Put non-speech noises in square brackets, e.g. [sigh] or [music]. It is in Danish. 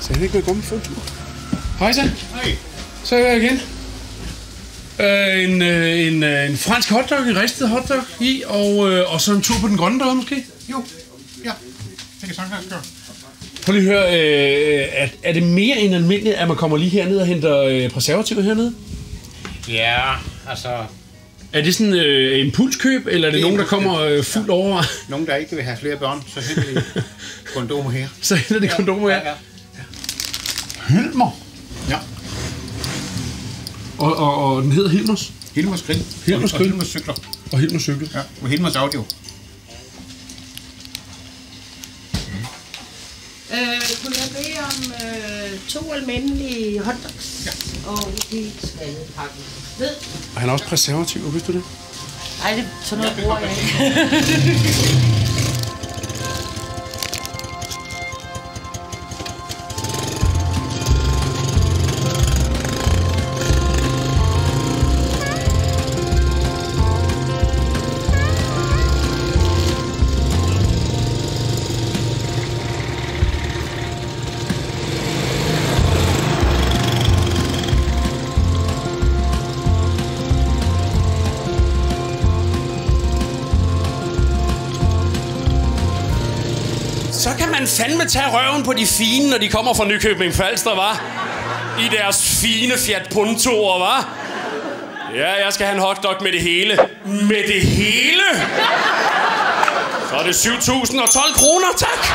Så han ikke vil med en tur. Hej så. Hej. Så er jeg igen. Øh, en, øh, en, øh, en fransk hotdog, en ristet hotdog i, og, øh, og så en tur på den grønne derude måske. Jo, ja. Det kan sagtens gøre. Prøv lige at høre, øh, er, er det mere end almindeligt, at man kommer lige herned og henter øh, preservativer hernede? Ja, altså... Er det sådan øh, impulskøb, eller er det, Det nogen, der kommer øh, fuldt over? Nogen, der ikke vil have flere børn, så henter de [laughs] kondomer her. så henter det kondomer her. Ja, ja. Hilmer. ja. Og, og, og den hedder Hilmers. Hilmers Grill. Hilmers og, Grill. Og Hilmers Cykler. Og Hilmers cykel. Ja, og Hilmers Audio. Øh, kunne jeg bede om øh, to almindelige hotdogs? Ja. Og de skal pakke ned. Og han har også preservativer, vidste du det? Nej, det, sådan noget bruger jeg ikke. [laughs] Så kan man fandme tage røven på de fine, når de kommer fra Nykøbing Falster, var? I deres fine Fiat Puntoer, var? Ja, jeg skal have en hotdog med det hele. Med det hele? Så er det 7.012 kroner, tak.